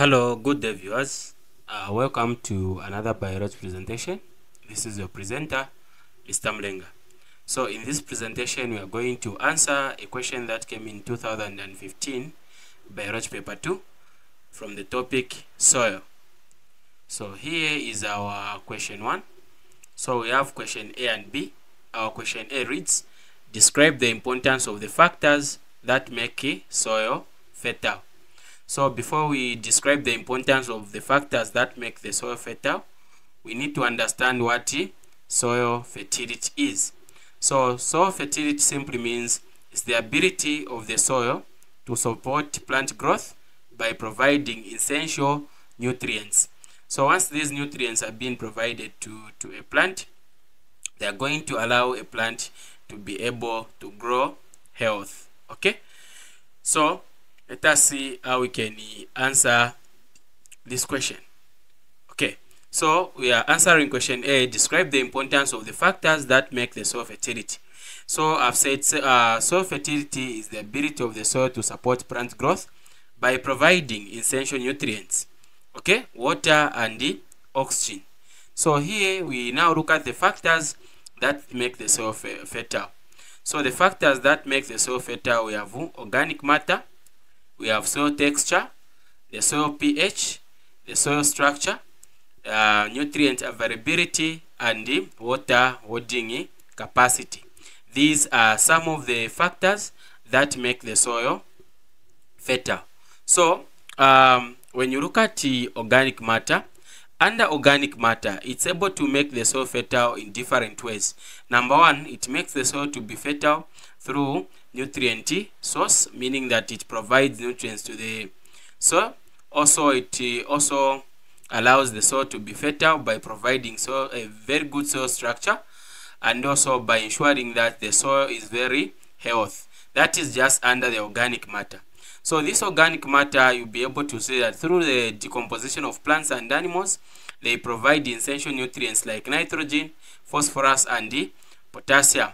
Hello, good day viewers. Uh, welcome to another biology presentation. This is your presenter, Mr. Mulenga. So in this presentation, we are going to answer a question that came in 2015, biology paper 2, from the topic soil. So here is our question 1. So we have question A and B. Our question A reads, describe the importance of the factors that make soil fertile. So before we describe the importance of the factors that make the soil fertile, we need to understand what soil fertility is. So soil fertility simply means it's the ability of the soil to support plant growth by providing essential nutrients. So once these nutrients are being provided to, to a plant, they are going to allow a plant to be able to grow health. Okay? So let us see how we can answer this question. Okay, so we are answering question A. Describe the importance of the factors that make the soil fertility. So I've said uh, soil fertility is the ability of the soil to support plant growth by providing essential nutrients, okay, water and the oxygen. So here we now look at the factors that make the soil fertile. So the factors that make the soil fertile, we have organic matter, we have soil texture, the soil pH, the soil structure, uh, nutrient availability, and water holding capacity. These are some of the factors that make the soil fertile. So, um, when you look at the organic matter, under organic matter, it's able to make the soil fertile in different ways. Number one, it makes the soil to be fertile through nutrient source, meaning that it provides nutrients to the soil. Also, it uh, also allows the soil to be fertile by providing soil a very good soil structure and also by ensuring that the soil is very healthy. That is just under the organic matter. So this organic matter, you'll be able to see that through the decomposition of plants and animals, they provide essential nutrients like nitrogen, phosphorus, and potassium.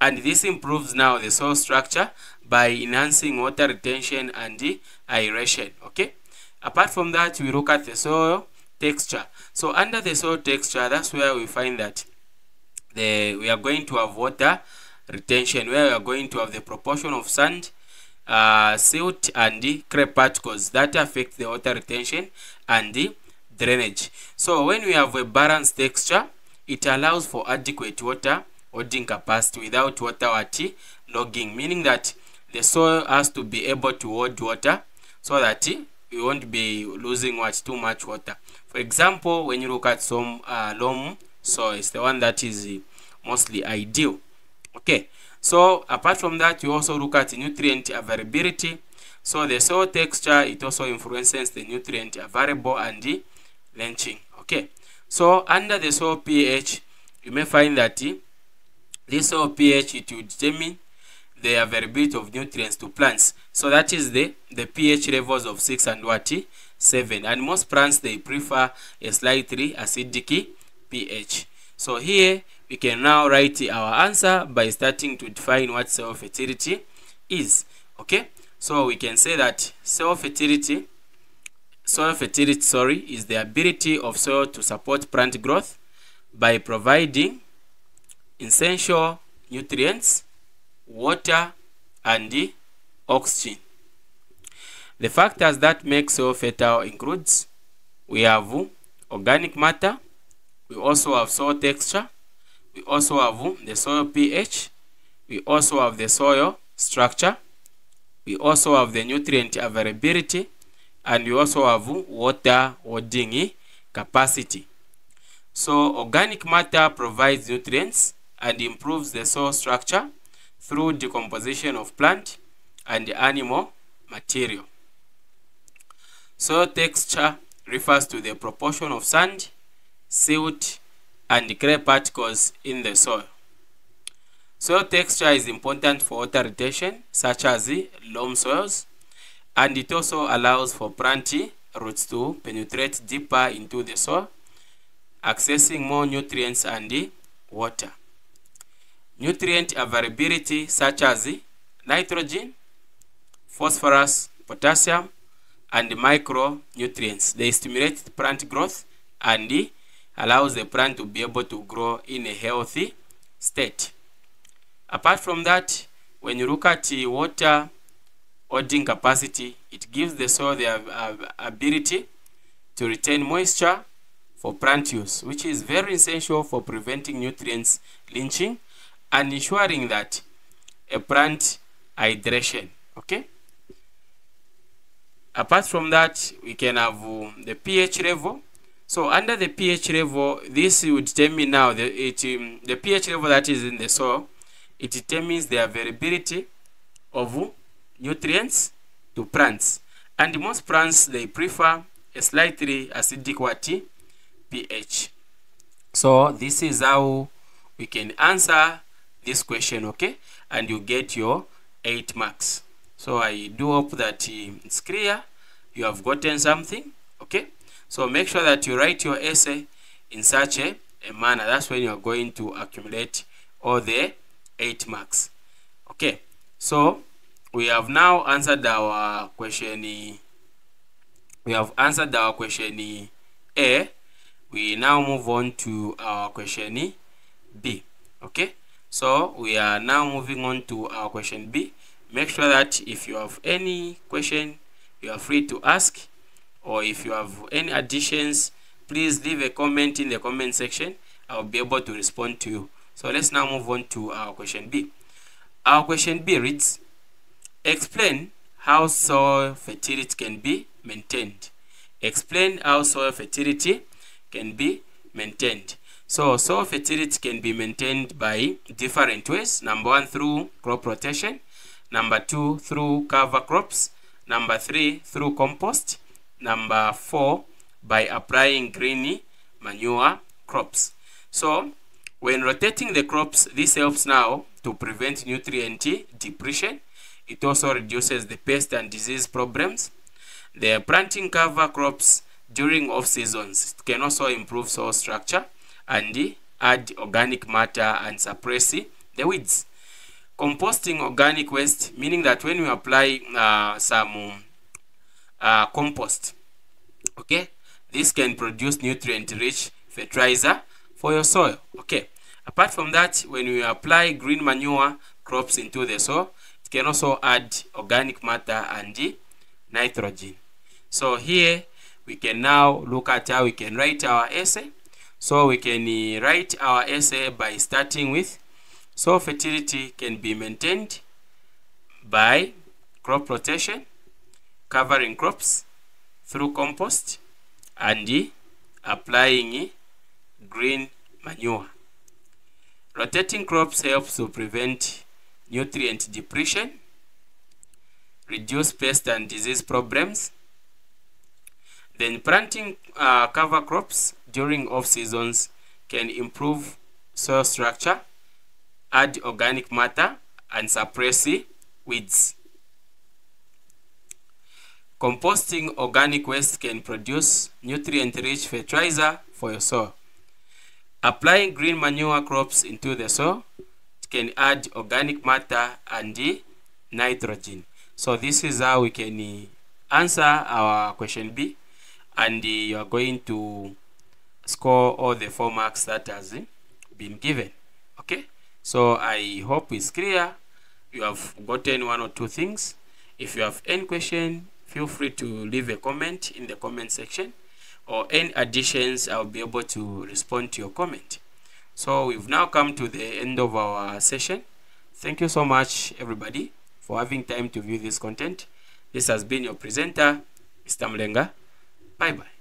And this improves now the soil structure by enhancing water retention and aeration. Okay. Apart from that, we look at the soil texture. So under the soil texture, that's where we find that the we are going to have water retention, where we are going to have the proportion of sand, uh, silt, and clay particles that affect the water retention and the drainage. So when we have a balanced texture, it allows for adequate water holding capacity without water at logging, meaning that the soil has to be able to hold water so that we won't be losing what too much water. For example, when you look at some uh, loam soil, it's the one that is mostly ideal. Okay, so apart from that, you also look at nutrient availability. So the soil texture, it also influences the nutrient available and the leaching. Okay, so under the soil pH, you may find that this soil pH it will determine the availability of nutrients to plants. So that is the, the pH levels of 6 and what? 7. And most plants, they prefer a slightly acidic pH. So here, we can now write our answer by starting to define what soil fertility is. Okay? So we can say that soil fertility, soil fertility, sorry, is the ability of soil to support plant growth by providing essential nutrients, water, and oxygen. The factors that make soil fertile includes we have organic matter, we also have soil texture, we also have the soil pH, we also have the soil structure, we also have the nutrient availability, and we also have water holding capacity. So organic matter provides nutrients and improves the soil structure through decomposition of plant and animal material. Soil texture refers to the proportion of sand, silt, and clay particles in the soil. Soil texture is important for water retention, such as the loam soils, and it also allows for plant roots to penetrate deeper into the soil, accessing more nutrients and water. Nutrient availability such as nitrogen, phosphorus, potassium, and micronutrients. They stimulate plant growth and allows the plant to be able to grow in a healthy state. Apart from that, when you look at water holding capacity, it gives the soil the ability to retain moisture for plant use, which is very essential for preventing nutrients lynching and ensuring that a plant hydration. Okay. Apart from that, we can have uh, the pH level. So under the pH level, this would determine now the, it, um, the pH level that is in the soil. It determines the availability of nutrients to plants. And most plants, they prefer a slightly acidic what? pH. So this is how we can answer this question, okay? And you get your 8 marks. So I do hope that it's clear. You have gotten something, okay? So make sure that you write your essay in such a, a manner. That's when you're going to accumulate all the 8 marks. Okay, so we have now answered our question we have answered our question A we now move on to our question B okay so we are now moving on to our question B make sure that if you have any question you are free to ask or if you have any additions please leave a comment in the comment section I'll be able to respond to you so let's now move on to our question B our question B reads explain how soil fertility can be maintained explain how soil fertility can be maintained. So soil fertility can be maintained by different ways. Number one, through crop rotation. Number two, through cover crops. Number three, through compost. Number four, by applying green manure crops. So when rotating the crops, this helps now to prevent nutrient depletion. It also reduces the pest and disease problems. The planting cover crops during off seasons can also improve soil structure and add organic matter and suppress the weeds composting organic waste meaning that when we apply uh, some uh, compost. Okay? This can produce nutrient rich fertilizer for your soil. Okay? Apart from that when we apply green manure crops into the soil it can also add organic matter and nitrogen. So here we can now look at how we can write our essay. So we can uh, write our essay by starting with soil fertility can be maintained by crop rotation, covering crops through compost, and applying green manure. Rotating crops helps to prevent nutrient depletion, reduce pest and disease problems, then planting uh, cover crops during off seasons can improve soil structure, add organic matter, and suppress weeds. Composting organic waste can produce nutrient-rich fertilizer for your soil. Applying green manure crops into the soil can add organic matter and nitrogen. So this is how we can answer our question B and you are going to score all the four marks that has been given okay so i hope it's clear you have gotten one or two things if you have any question feel free to leave a comment in the comment section or any additions i'll be able to respond to your comment. So we've now come to the end of our session. Thank you so much everybody for having time to view this content. This has been your presenter mr mlenga. Bye bye.